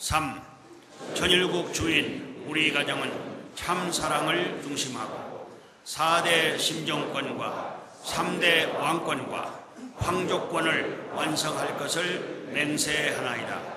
3. 전일국 주인 우리 가정은 참 사랑을 중심하고 4대 심정권과 3대 왕권과 황족권을 완성할 것을 맹세하나이다.